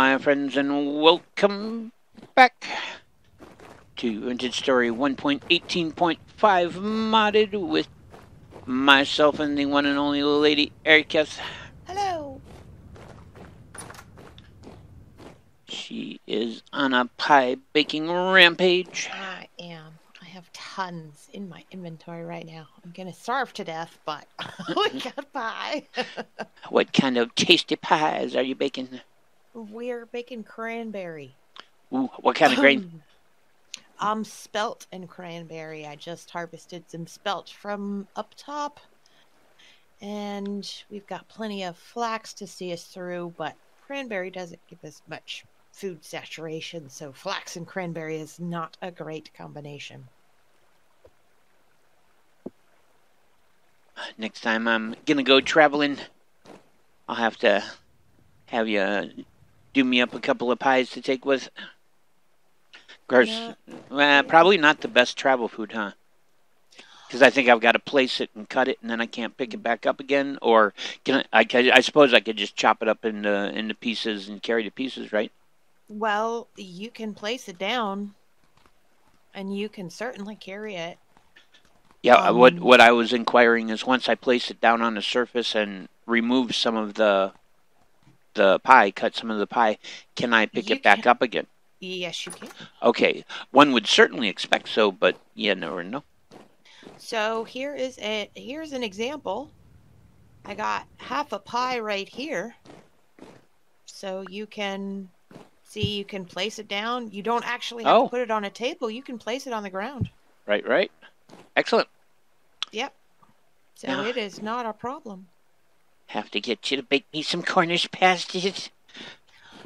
My friends, and welcome back to Vintage Story 1.18.5 modded with myself and the one and only Lady Ereketh. Hello. She is on a pie baking rampage. I am. I have tons in my inventory right now. I'm gonna starve to death, but we got pie. What kind of tasty pies are you baking? We're baking cranberry. Ooh, what kind of grain? um, spelt and cranberry. I just harvested some spelt from up top. And we've got plenty of flax to see us through, but cranberry doesn't give us much food saturation, so flax and cranberry is not a great combination. Next time I'm gonna go traveling, I'll have to have you do me up a couple of pies to take with. Of course, Yeah. uh, probably not the best travel food, huh? Because I think I've got to place it and cut it, and then I can't pick it back up again. Or can I? I, I suppose I could just chop it up into into pieces and carry the pieces, right? Well, you can place it down and you can certainly carry it. Yeah. what Um, what I was inquiring is once I place it down on the surface and remove some of the the pie, cut some of the pie, can I pick You it back can. up again? Yes, you can. Okay, one would certainly expect so, but you never know. So here is a here's an example. I got half a pie right here. So you can see you can place it down. You don't actually have Oh. to put it on a table. You can place it on the ground. Right, right. Excellent. Yep. So Yeah. it is not a problem. Have to get you to bake me some Cornish pasties.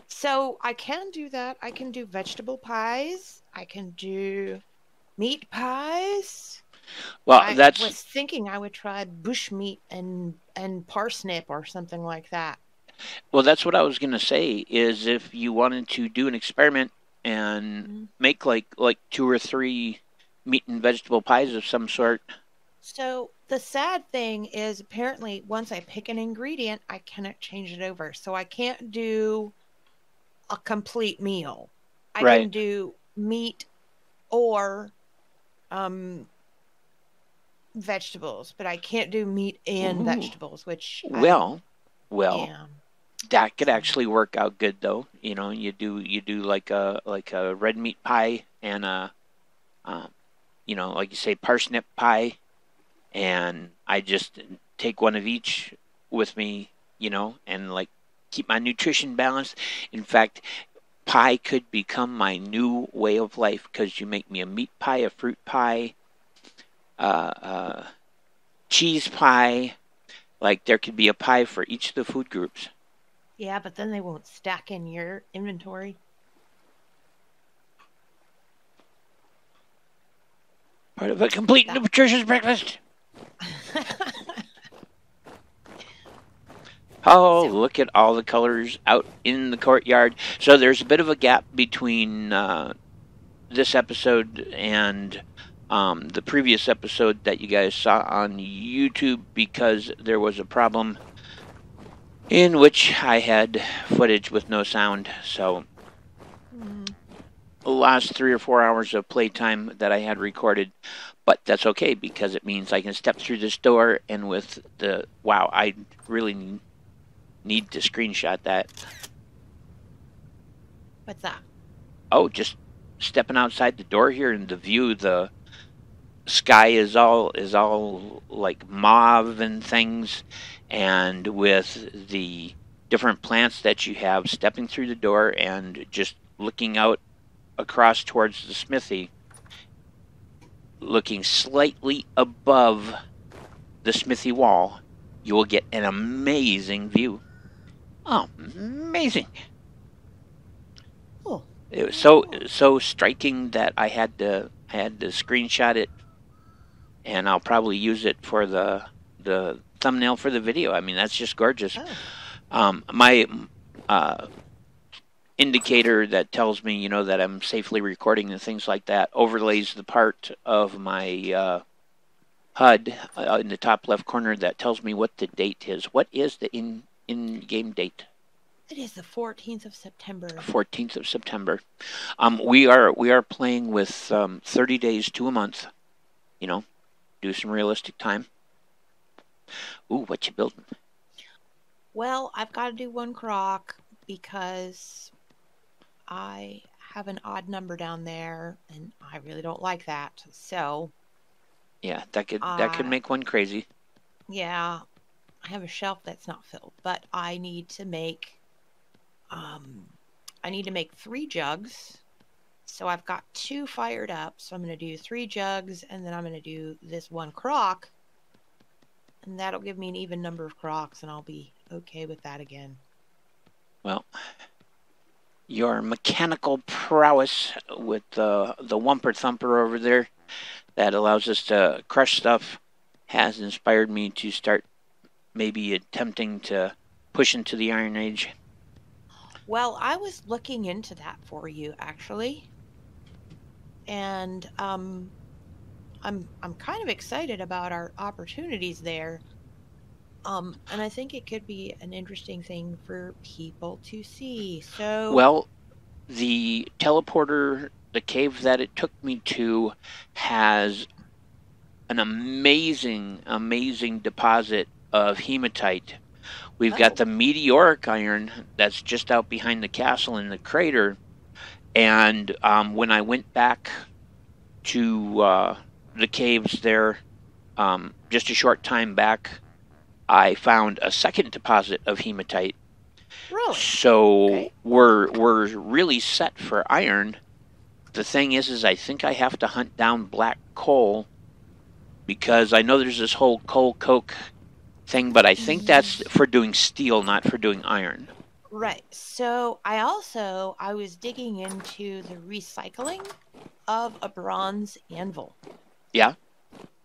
So I can do that. I can do vegetable pies. I can do meat pies. Well, I that's was thinking I would try bushmeat and and parsnip or something like that. well, that's what I was gonna say. Is if you wanted to do an experiment and Mhm. make like like two or three meat and vegetable pies of some sort. So the sad thing is apparently once I pick an ingredient, I cannot change it over. So I can't do a complete meal. I can do meat or um vegetables, but I can't do meat and Ooh. vegetables, which I Well, well, am. that could actually work out good though. You know, you do you do like a like a red meat pie and a, um, you know, like you say parsnip pie, and I just take one of each with me, you know, and like keep my nutrition balanced. In fact, pie could become my new way of life because you make me a meat pie, a fruit pie, uh, uh, cheese pie. Like there could be a pie for each of the food groups. Yeah, but then they won't stack in your inventory. Part of a complete nutritious breakfast. Oh, look at all the colors out in the courtyard. So there's a bit of a gap between uh, this episode and um, the previous episode that you guys saw on YouTube because there was a problem in which I had footage with no sound. So Mm, the last three or four hours of playtime that I had recorded, but that's okay because it means I can step through this door and with the wow, I really need to screenshot that. What's that? Oh, just stepping outside the door here and the view, the sky is all is all like mauve and things, and with the different plants that you have stepping through the door and just looking out across towards the smithy, looking slightly above the smithy wall, you will get an amazing view. Oh, amazing! Oh, It was so so striking that I had to I had to screenshot it, and I'll probably use it for the the thumbnail for the video. I mean, that's just gorgeous. oh. Um, my uh, indicator that tells me, you know, that I'm safely recording and things like that overlays the part of my uh, HUD uh, in the top left corner that tells me what the date is. What is the in in game date? It is the 14th of September. 14th of September. Um, we are we are playing with um, 30 days to a month. You know, do some realistic time. Ooh, what you building? Well, I've got to do one croc because I have an odd number down there, and I really don't like that. So, Yeah, that could that could make one crazy. yeah, I have a shelf that's not filled, but I need to make um I need to make 3 jugs. So I've got two fired up, so I'm going to do 3 jugs and then I'm going to do this one crock. And that'll give me an even number of crocks, and I'll be okay with that again. Well, your mechanical prowess with the the Wumper Thumper over there that allows us to crush stuff has inspired me to start maybe attempting to push into the Iron Age. Well, I was looking into that for you actually. And um I'm I'm kind of excited about our opportunities there. Um and I think it could be an interesting thing for people to see. So Well, the teleporter, the cave that it took me to, has an amazing, amazing deposit of hematite. We've Oh. got the meteoric iron that's just out behind the castle in the crater. And um, when I went back to uh, the caves there um, just a short time back, I found a second deposit of hematite. really So Okay. we're we're really set for iron. The thing is, is I think I have to hunt down black coal because I know there's this whole coal coke thing, but I think that's for doing steel, not for doing iron. Right. So I also I was digging into the recycling of a bronze anvil. Yeah.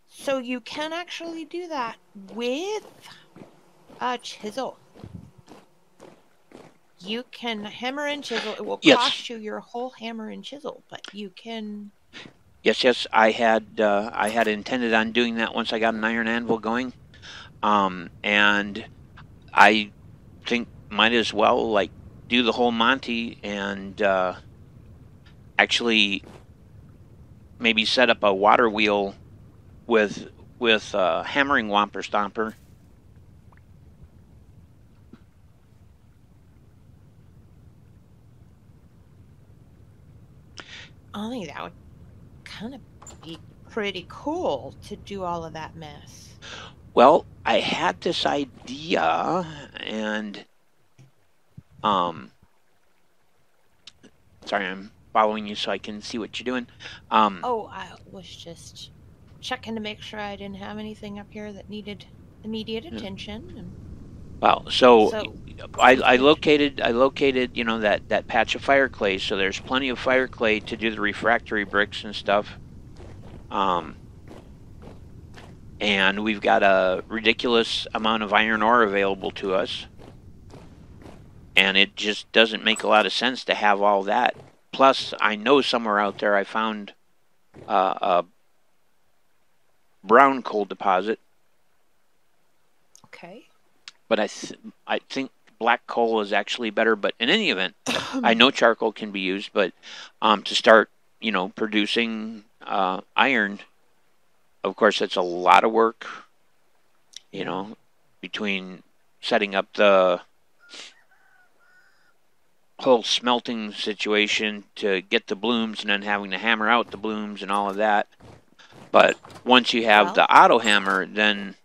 So you can actually do that with a chisel. You can hammer and chisel. It will Yes. cost you your whole hammer and chisel, but you can. Yes, yes, I had uh, I had intended on doing that once I got an iron anvil going, um, and I think might as well like do the whole Monty and uh, actually maybe set up a water wheel with with uh, hammering Whomper Stomper. I think that would kind of be pretty cool to do all of that mess. Well, I had this idea, and um, sorry, I'm following you so I can see what you're doing. Um, Oh, I was just checking to make sure I didn't have anything up here that needed immediate attention. And well, so, so, I, I located I located you know that that patch of fire clay. So there's plenty of fire clay to do the refractory bricks and stuff. Um, and we've got a ridiculous amount of iron ore available to us. And it just doesn't make a lot of sense to have all that. Plus, I know somewhere out there I found uh, a brown coal deposit, okay. but I th- I think black coal is actually better. But in any event, I know charcoal can be used, but um, to start, you know, producing uh, iron, of course, it's a lot of work. You know, between setting up the whole smelting situation to get the blooms and then having to hammer out the blooms and all of that. But once you have Well- the auto hammer, then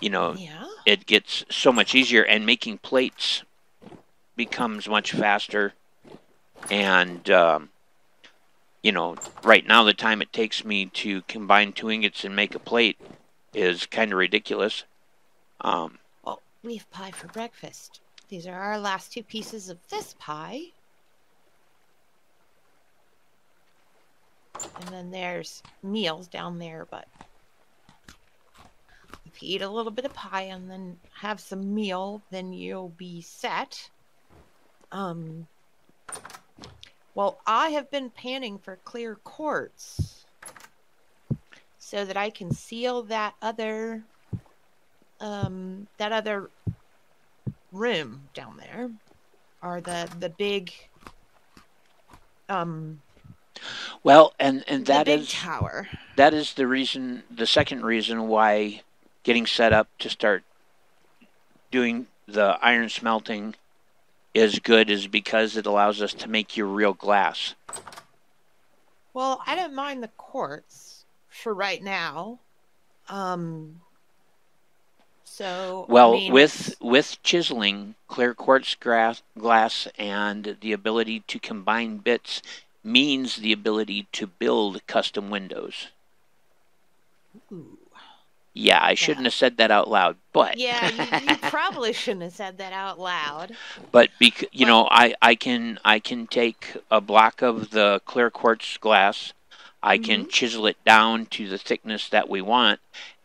you know Yeah. it gets so much easier and making plates becomes much faster and um, you know right now the time it takes me to combine two ingots and make a plate is kind of ridiculous um, Well, we have pie for breakfast. These are our last two pieces of this pie. And then there's meals down there, but if you eat a little bit of pie and then have some meal, then you'll be set. Um well, I have been panning for clear quartz so that I can seal that other um that other room down there. are the the big um Well, and and big is tower. That is the reason, the second reason why getting set up to start doing the iron smelting is good is because it allows us to make your real glass. Well, I don't mind the quartz for right now. Um so I Well, mean, with it's- with chiseling, clear quartz glass, glass and the ability to combine bits means the ability to build custom windows. Ooh. Yeah, I shouldn't have said that out loud, but Yeah, you, you probably shouldn't have said that out loud. but bec- you know, I I can I can take a block of the clear quartz glass, I can Mhm. chisel it down to the thickness that we want,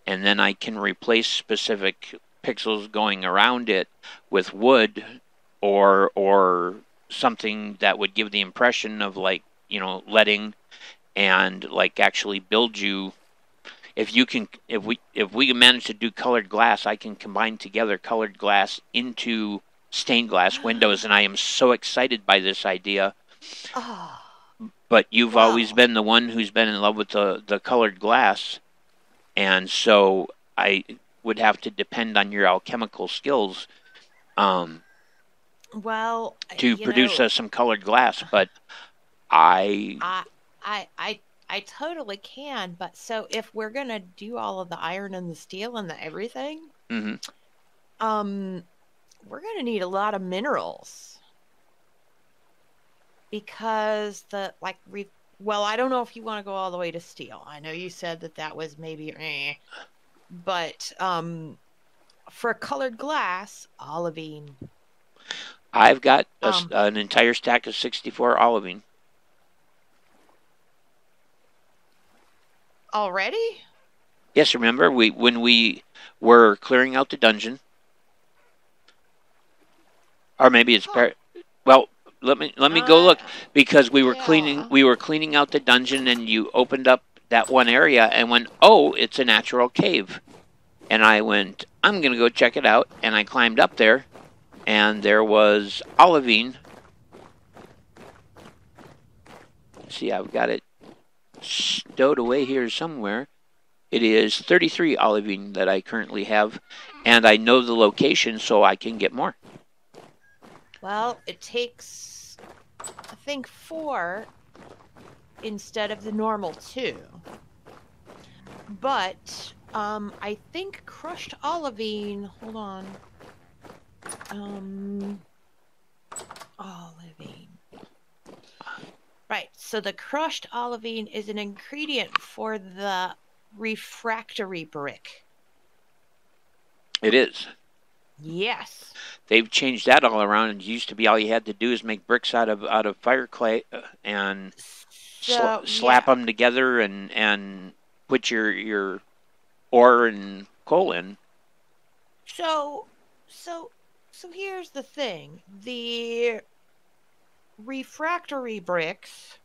and then I can replace specific pixels going around it with wood or or something that would give the impression of like you know letting and like actually build you. If you can if we if we can manage to do colored glass i can combine together colored glass into stained glass windows and i am so excited by this idea. Oh, but you've always been the one who's been in love with the the colored glass and so i would have to depend on your alchemical skills um, well, to produce know, us some colored glass but i I, I, I, I totally can. But so if we're gonna do all of the iron and the steel and the everything, mhm. um, we're gonna need a lot of minerals because the like we. Well, I don't know if you want to go all the way to steel. I know you said that that was maybe, eh, but um, for colored glass, olivine. i've got a Um, an entire stack of 64 olivine Already? Yes, remember we when we were clearing out the dungeon, or maybe it's Huh. par- well. Let me let me go look ah, because we were cleaning we were cleaning out the dungeon and you opened up that one area and went oh it's a natural cave, and I went I'm gonna go check it out and I climbed up there, and there was olivine. See, I've got it stowed away here somewhere. It is 33 olivine that I currently have, and I know the location so I can get more. Well, it takes, I think, four instead of the normal two. But um, I think crushed olivine. Hold on. Um, olivine. Right. So the crushed olivine is an ingredient for the refractory brick. It is. Yes. They've changed that all around. It used to be all you had to do is make bricks out of out of fire clay uh, and So, sla- slap yeah. them together and and put your your ore and coal in. So, so, so here's the thing: the refractory bricks.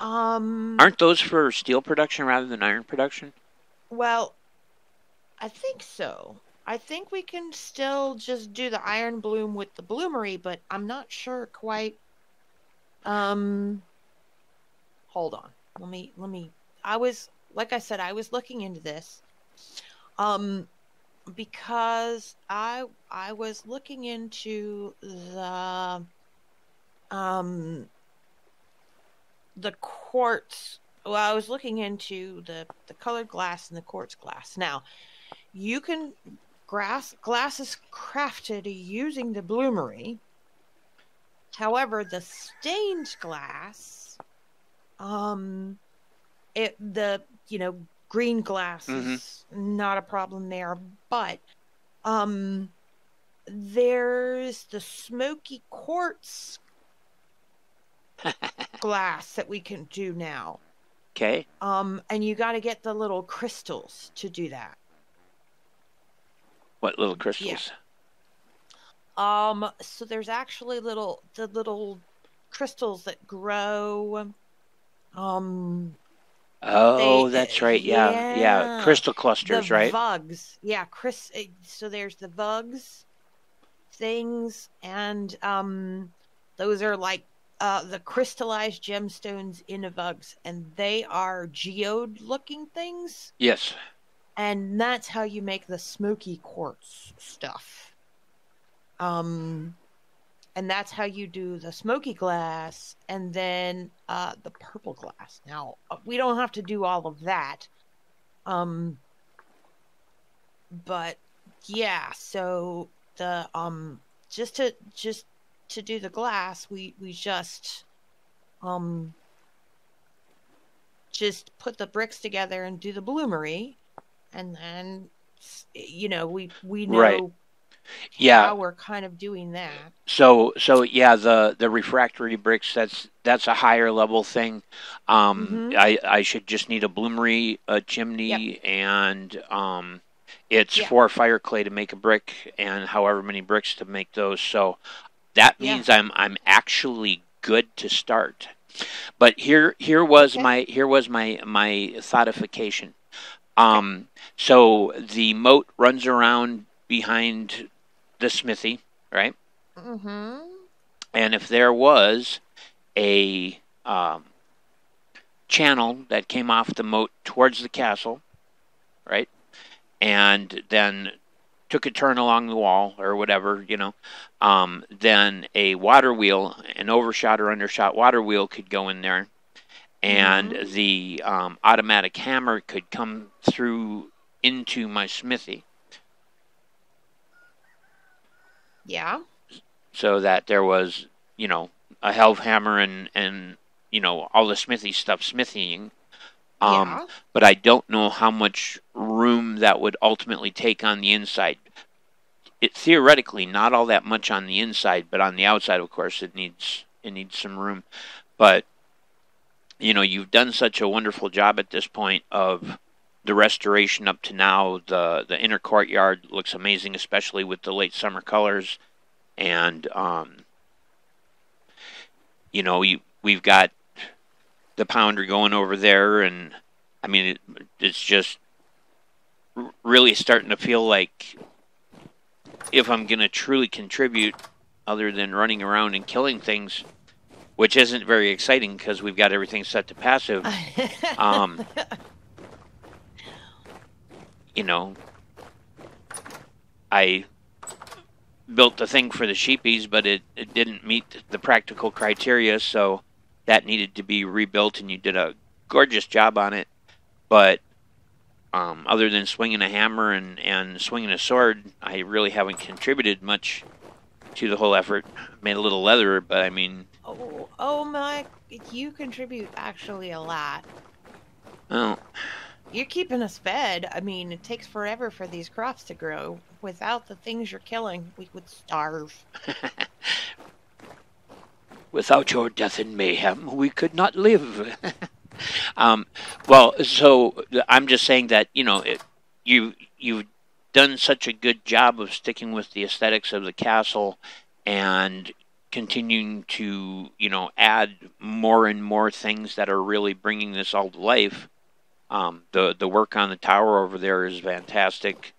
Um. Aren't those for steel production rather than iron production? Well, I think so. I think we can still just do the iron bloom with the bloomery, but I'm not sure quite. Um. Hold on. Let me. Let me. I was like I said. I was looking into this. Um. Because I I was looking into the um the quartz well, I was looking into the the colored glass and the quartz glass. Now, you can glass glass is crafted using the bloomery. However, the stained glass, um, it the you know green glass Mhm. is not a problem there, but um, there's the smoky quartz glass that we can do now. Okay. Um, and you got to get the little crystals to do that. What little crystals? Um, so there's actually little the little crystals that grow. Um, Oh, They- that's right. Yeah, yeah. yeah. Crystal the clusters, right? vugs. Yeah, Chris. So there's the vugs. things, and um, those are like uh, the crystallized gemstones Inavugs, and they are geode looking things. Yes. And that's how you make the smoky quartz stuff. Um, and that's how you do the smoky glass and then uh, the purple glass. Now, uh, we don't have to do all of that. Um, but yeah, so the um just to just to do the glass, we we just um just put the bricks together and do the bloomery, and then you know we we know Right. Yeah. how we're kind of doing that. So so yeah, the the refractory bricks that's that's a higher level thing. Um, Mhm. I I should just need a bloomery, a chimney, and um, it's Yeah. four fire clay to make a brick, and however many bricks to make those. So that Yeah. means I'm I'm actually good to start. But here here was Okay. my here was my my thoughtification. Um, so the moat runs around behind the smithy, right? Mm-hmm. And if there was a um, channel that came off the moat towards the castle, right, and then took a turn along the wall or whatever, you know, um, then a water wheel, an overshot or undershot water wheel could go in there, and Mhm. the um, automatic hammer could come through into my smithy. Yeah. so that there was, you know, a helve hammer and and you know all the smithy stuff smithying. Um, yeah. but I don't know how much room that would ultimately take on the inside. It theoretically not all that much on the inside, but on the outside, of course, it needs it needs some room. But you know, you've done such a wonderful job at this point of the restoration up to now. The the inner courtyard looks amazing, especially with the late summer colors, and um, you know, you, we've got the pounder going over there, and I mean, it, it's just really starting to feel like if I'm going to truly contribute, other than running around and killing things, which isn't very exciting because we've got everything set to passive. Um, you know, I built the thing for the sheepies, but it, it didn't meet the practical criteria, so that needed to be rebuilt, and you did a gorgeous job on it. But um, other than swinging a hammer and, and swinging a sword, I really haven't contributed much to the whole effort. Made a little leather, but I mean, oh, oh my! You contribute actually a lot. well, You're keeping us fed. I mean, it takes forever for these crops to grow. Without the things you're killing, we would starve. without your death and mayhem, we could not live. um, well, so I'm just saying that you know it, you you've done such a good job of sticking with the aesthetics of the castle and continuing to you know add more and more things that are really bringing this all to life. Um, the the work on the tower over there is fantastic.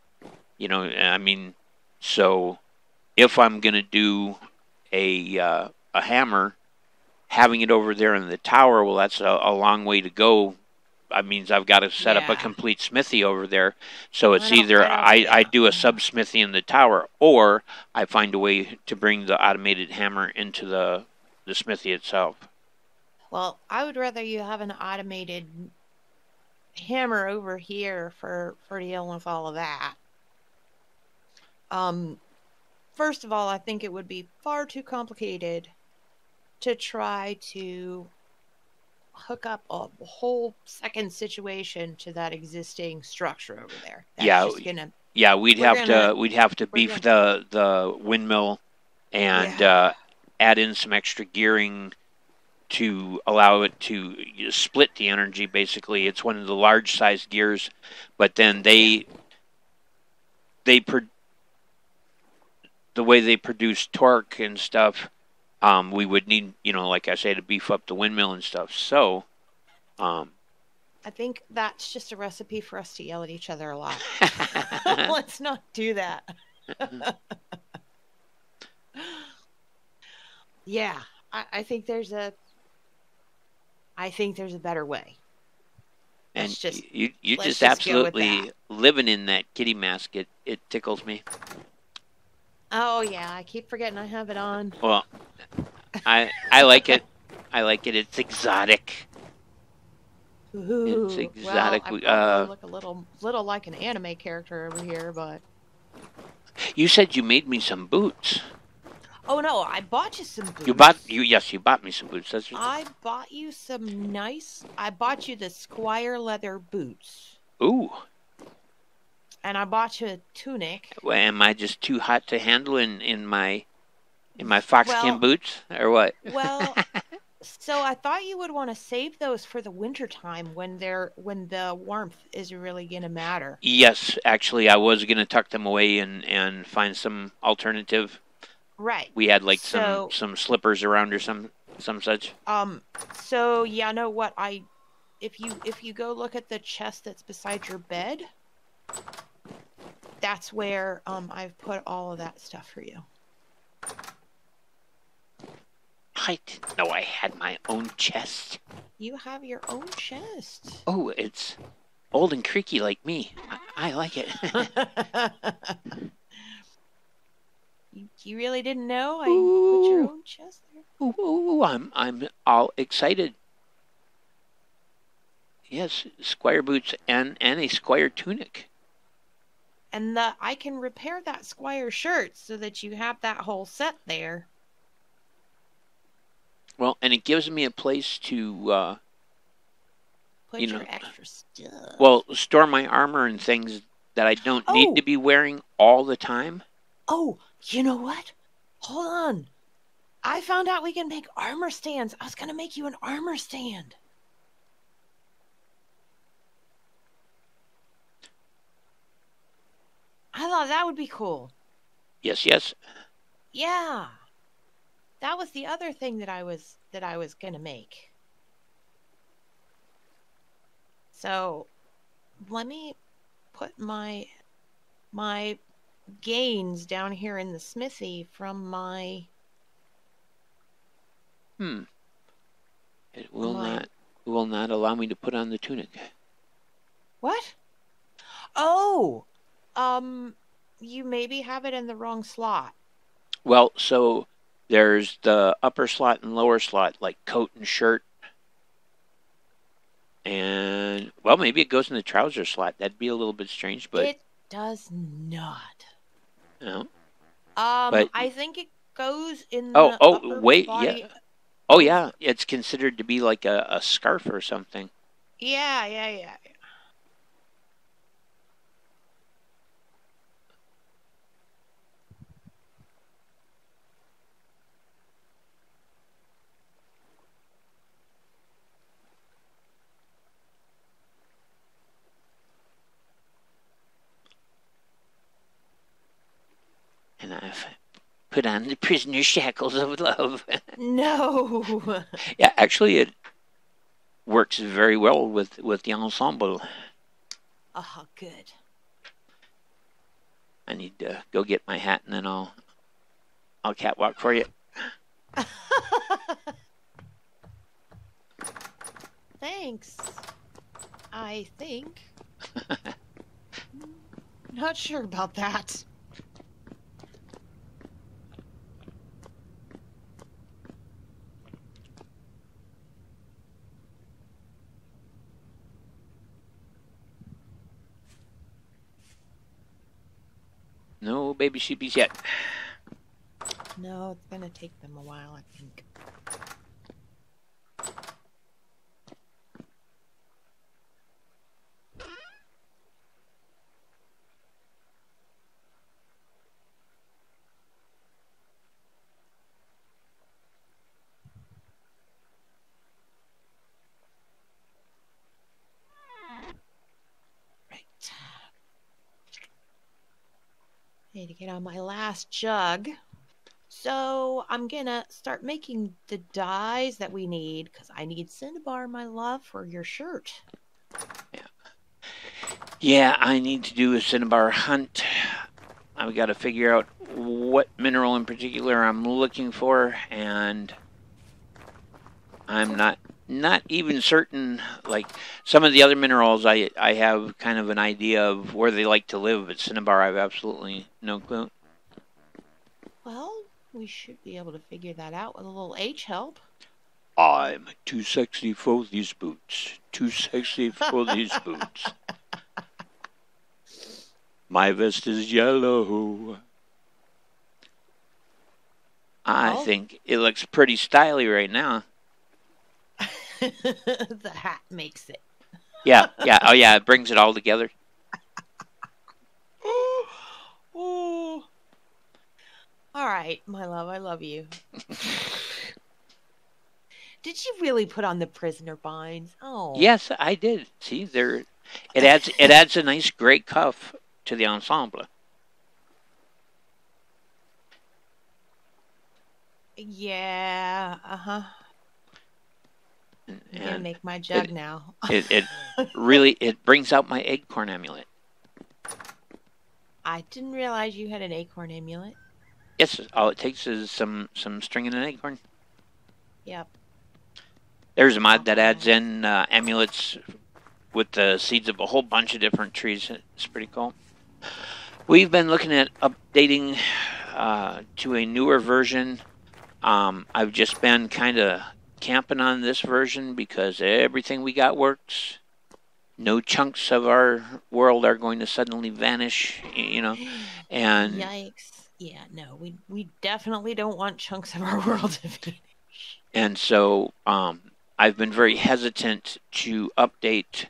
You know, I mean, so if I'm gonna do a uh, a hammer, having it over there in the tower, well, that's a, a long way to go. That means I've got to set up a complete smithy over there. So it's either I, I do a sub smithy in the tower, or I find a way to bring the automated hammer into the the smithy itself. Well, I would rather you have an automated hammer over here for for dealing with all of that. Um, first of all, I think it would be far too complicated to try to hook up a whole second situation to that existing structure over there. That's Yeah, gonna Yeah, we'd have gonna- to we'd have to beef the the windmill and Yeah. uh, add in some extra gearing to allow it to split the energy. Basically, it's one of the large size gears, but then they they pro- the way they produce torque and stuff. Um, we would need, you know, like I say, to beef up the windmill and stuff. So, um, I think that's just a recipe for us to yell at each other a lot. Let's not do that. Yeah, I, I think there's a. I think there's a better way. And just- you you just just absolutely living in that kitty mask. It it tickles me. Oh yeah, I keep forgetting I have it on. Well, I I like it. I like it. It's exotic. Ooh, exotic, Well, I uh, look a little, little like an anime character over here, but You said you made me some boots. oh no, I bought you some boots. You bought you yes, you bought me some boots. That's I bought you some nice. I bought you the Squire leather boots, ooh. and I bought you a tunic. Well, am I just too hot to handle in in my in my foxskin Well- boots or what? Well, so I thought you would want to save those for the winter time when they're when the warmth is really gonna matter. Yes, actually, I was gonna tuck them away and and find some alternative. Right. We had like So- some some slippers around or some some such. Um. So yeah, know what I? If you if you go look at the chest that's beside your bed, that's where um I've put all of that stuff for you. I didn't know I had my own chest. You have your own chest. Oh, it's old and creaky like me. I, I like it. you, you really didn't know I put your own chest there? ooh, ooh, ooh, I'm I'm all excited. Yes, squire boots and and a squire tunic. And the I can repair that squire shirt so that you have that whole set there. Well, and it gives me a place to uh, Put You your know, extra stuff. well store my armor and things that I don't Oh. need to be wearing all the time. Oh, you know what? Hold on. I found out we can make armor stands. I was gonna make you an armor stand. I thought that would be cool. Yes, yes. Yeah. That was the other thing that I was that I was gonna make. So let me put my my gains down here in the smithy from my Hmm. It will My- not will not allow me to put on the tunic. what? Oh, um, you maybe have it in the wrong slot. Well, so there's the upper slot and lower slot, like coat and shirt. And well, maybe it goes in the trouser slot. That'd be a little bit strange, but it does not. know. Um, But- I think it goes in. Oh, the oh, wait, body- yeah. Oh yeah, it's considered to be like a, a scarf or something. yeah, yeah, yeah. And I've put on the prisoner shackles of love. No. yeah, actually, it works very well with with the ensemble. Oh, good. I need to go get my hat and then I'll I'll catwalk for you. Thanks. I think. Not sure about that. No baby sheepies yet. No, it's gonna take them a while, I think. Right. Get on my last jug. So I'm gonna start making the dyes that we need because I need Cinnabar, my love, for your shirt. Yeah. Yeah, I need to do a cinnabar hunt. I've got to figure out what mineral in particular I'm looking for, and I'm not not even certain. Like some of the other minerals, I I have kind of an idea of where they like to live, but cinnabar, I have absolutely no clue. Well, we should be able to figure that out with a little H help. I'm too sexy for these boots. Too sexy for these boots. My vest is yellow. I Well- think it looks pretty styly right now. the hat makes it. Yeah, yeah. Oh, yeah. It brings it all together. Ooh. All right, my love, I love you. Did you really put on the prisoner binds? Oh, Yes, I did. See, there. It adds it adds a nice gray cuff to the ensemble. Yeah. Uh huh. And, I'm gonna make my jug now. it, it really it brings out my acorn amulet. I didn't realize you had an acorn amulet. Yes, all it takes is some some string and an acorn. Yep. There's a mod that adds in uh, amulets with the seeds of a whole bunch of different trees. It's pretty cool. We've been looking at updating uh, to a newer version. Um, I've just been kind of camping on this version because everything we got works. No chunks of our world are going to suddenly vanish, you know. And Yikes. Yeah, no, we we definitely don't want chunks of our world to vanish. and so um, I've been very hesitant to update.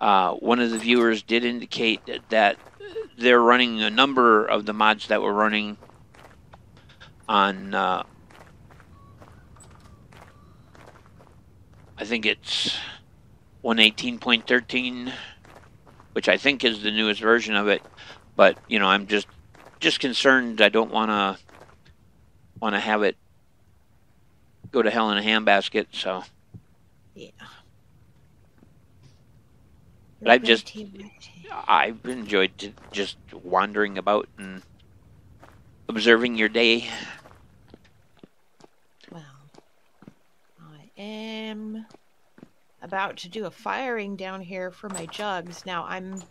Uh, one of the viewers did indicate that they're running a number of the mods that were running on. Uh, I think it's 118.13, which I think is the newest version of it. But you know, I'm just just concerned. I don't want to want to have it go to hell in a handbasket. So Yeah. But I've just-. I've enjoyed just wandering about and observing your day. Well, I am about to do a firing down here for my jugs. Now I'm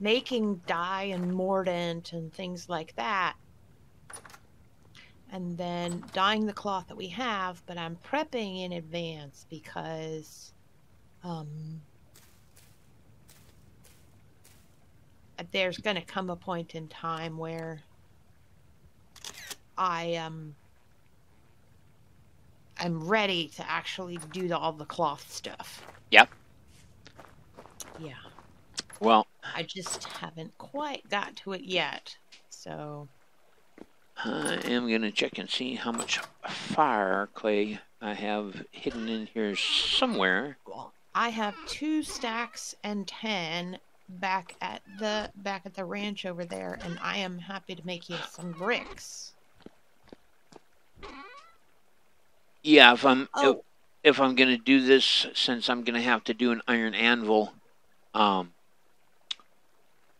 making dye and mordant and things like that. And then dyeing the cloth that we have, but I'm prepping in advance because um there's going to come a point in time where I um I'm ready to actually do the, all the cloth stuff. Yep. Yeah, Well, I just haven't quite got to it yet. So, I am gonna check and see how much fire clay I have hidden in here somewhere. well, I have two stacks and 10 back at the back at the ranch over there and I am happy to make you some bricks. Yeah, if I'm if, Oh, if I'm gonna do this, since I'm gonna have to do an iron anvil, um,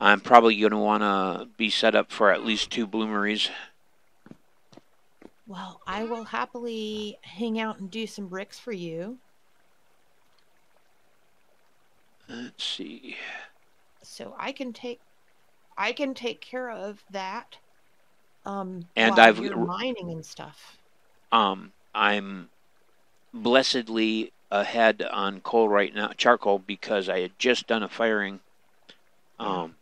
I'm probably gonna wanna be set up for at least two bloomeries. well, I will happily hang out and do some bricks for you. Let's see. so I can take I can take care of that. Um, And while I've- you're mining and stuff. Um, I'm blessedly ahead on coal right now, charcoal, because I had just done a firing. Um,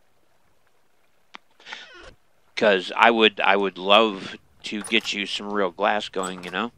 because I would, I would love to get you some real glass going, you know.